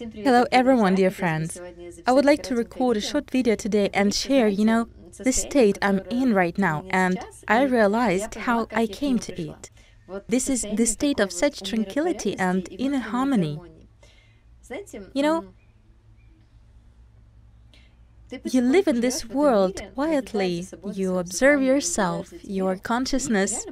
Hello everyone, dear friends. I would like to record a short video today and share, you know, the state I'm in right now and I realized how I came to it. This is the state of such tranquility and inner harmony. You know, you live in this world quietly, you observe yourself, your consciousness,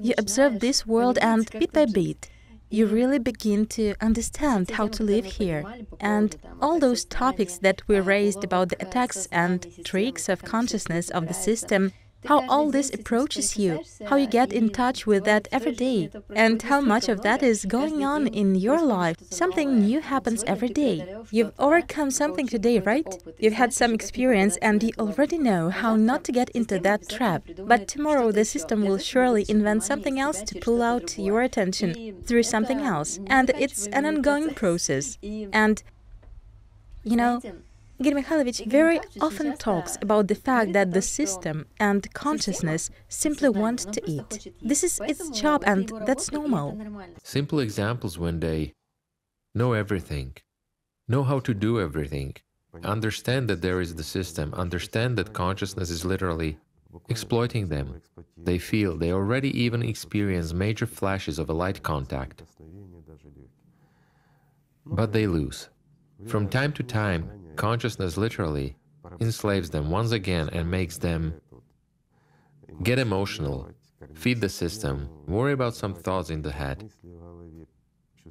you observe this world and bit by bit, you really begin to understand how to live here. And all those topics that we raised about the attacks and tricks of consciousness of the system how all this approaches you, how you get in touch with that every day, and how much of that is going on in your life. Something new happens every day. You've overcome something today, right? You've had some experience and you already know how not to get into that trap. But tomorrow the system will surely invent something else to pull out your attention through something else. And it's an ongoing process. And, you know, Igor Mikhailovich very often talks about the fact that the system and consciousness simply want to eat. This is its job and that's normal. Simple examples when they know everything, know how to do everything, understand that there is the system, understand that consciousness is literally exploiting them. They feel, they already even experience major flashes of a light contact. But they lose. From time to time, Consciousness literally enslaves them once again and makes them get emotional, feed the system, worry about some thoughts in the head,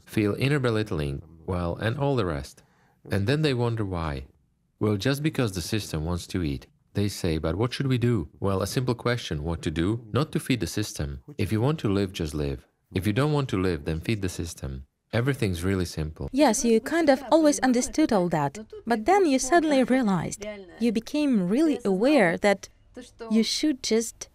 feel inner belittling, well, and all the rest. And then they wonder why. Well, just because the system wants to eat. They say, but what should we do? Well, a simple question, what to do? Not to feed the system. If you want to live, just live. If you don't want to live, then feed the system. Everything's really simple. Yes, you kind of always understood all that, but then you suddenly realized, you became really aware that you should just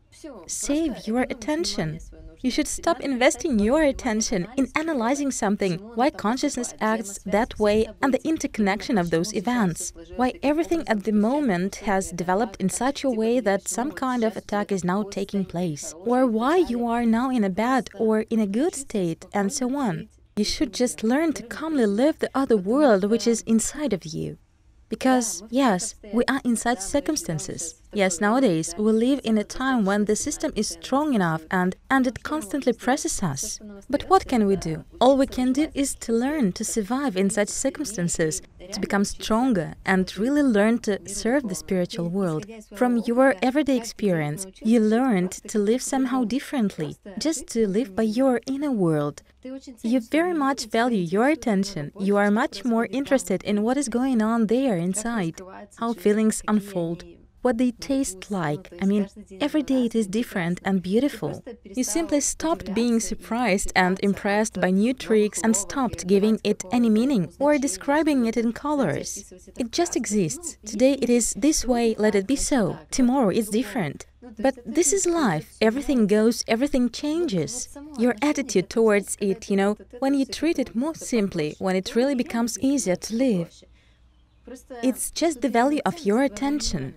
save your attention. You should stop investing your attention in analyzing something, why consciousness acts that way and the interconnection of those events, why everything at the moment has developed in such a way that some kind of attack is now taking place, or why you are now in a bad or in a good state, and so on. You should just learn to calmly live the other world which is inside of you. Because, yes, we are in such circumstances. Yes, nowadays we live in a time when the system is strong enough and, and it constantly presses us. But what can we do? All we can do is to learn to survive in such circumstances, to become stronger and really learn to serve the spiritual world. From your everyday experience, you learned to live somehow differently, just to live by your inner world. You very much value your attention, you are much more interested in what is going on there inside, how feelings unfold, what they taste like. I mean, every day it is different and beautiful. You simply stopped being surprised and impressed by new tricks and stopped giving it any meaning or describing it in colors. It just exists. Today it is this way, let it be so. Tomorrow it's different. But this is life. Everything goes, everything changes. Your attitude towards it, you know, when you treat it more simply, when it really becomes easier to live. It's just the value of your attention.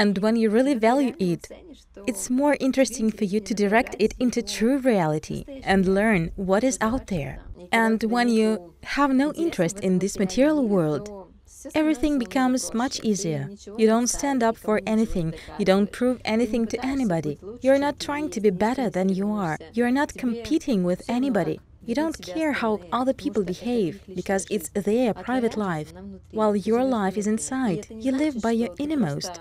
And when you really value it, it's more interesting for you to direct it into true reality and learn what is out there. And when you have no interest in this material world, everything becomes much easier. You don't stand up for anything, you don't prove anything to anybody. You're not trying to be better than you are, you're not competing with anybody. You don't care how other people behave, because it's their private life, while your life is inside. You live by your innermost.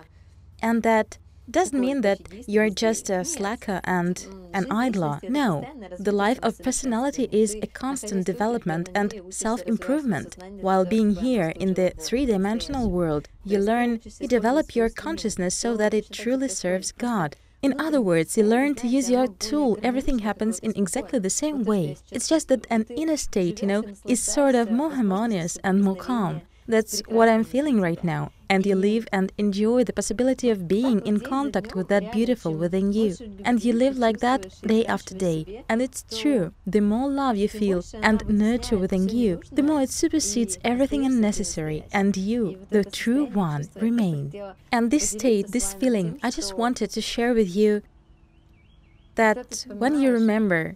And that doesn't mean that you're just a slacker and an idler. No, the life of personality is a constant development and self-improvement. While being here in the three-dimensional world, you learn, you develop your consciousness so that it truly serves God. In other words, you learn to use your tool, everything happens in exactly the same way. It's just that an inner state, you know, is sort of more harmonious and more calm. That's what I'm feeling right now. And you live and enjoy the possibility of being in contact with that beautiful within you. And you live like that day after day. And it's true, the more love you feel and nurture within you, the more it supersedes everything unnecessary, and you, the true one, remain. And this state, this feeling, I just wanted to share with you that when you remember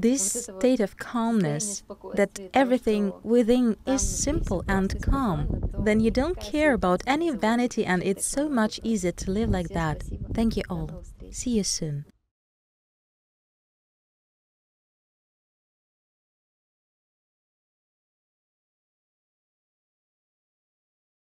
this state of calmness, that everything within is simple and calm, then you don't care about any vanity and it's so much easier to live like that. Thank you all. See you soon.